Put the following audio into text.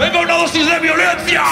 Venga una dosis de violencia.